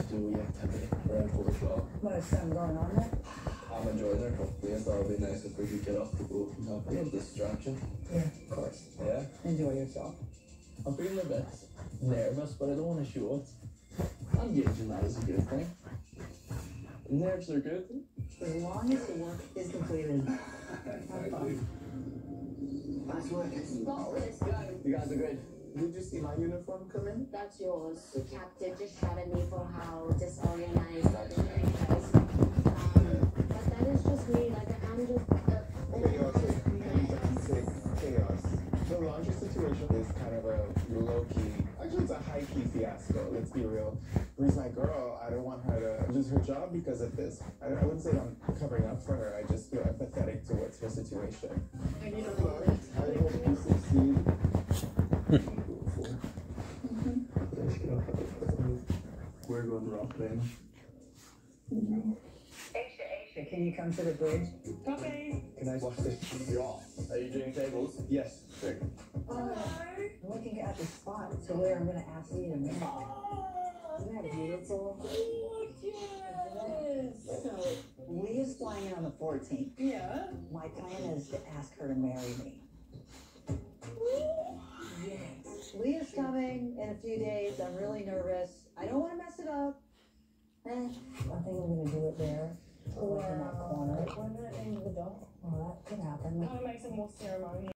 stor jättehelg for en fotballplan. What is something going on there? I'm enjoying their company and that'll be nice if we could get off the boat and have a little distraction. Yeah, of course. Yeah, Enjoy yourself. I'm feeling a bit nervous, but I don't want to show it. I'm gauging that as a good thing. Nerves are good. As long as the work is completed. Have fun. Nice work. Spotless. You guys are great. Did you see my uniform come in? That's yours. The captain just shouted me for how disorganized everything is. Um, but that is just me. Like, I'm just. Uh, chaotic, hectic chaos. The laundry situation is kind of a low key, actually, it's a high key fiasco. Let's be real. Bree's my girl. I don't want her to lose her job because of this. I, I wouldn't say I'm covering up for her. I just feel empathetic towards her situation. I need a Look, I hope you succeed. We're going to rock lane. Mm-hmm. Aisha, Aisha, can you come to the bridge? Okay. Can I watch this? Yeah. Are you doing tables? Yes. Sure. I'm looking at the spot to where I'm gonna ask you to marry me. Isn't that beautiful? Yes. So, Leah's flying in on the 14th. Yeah. My plan is to ask her to marry me. Coming in a few days. I'm really nervous. I don't want to mess it up. Eh, I think I'm gonna do it there. Like in that corner. Why not in the dog? Well, that could happen. I want to make some more ceremony.